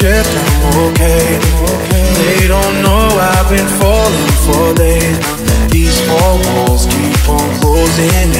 shit, I'm okay. They don't know I've been falling for days. These four walls keep on closing in.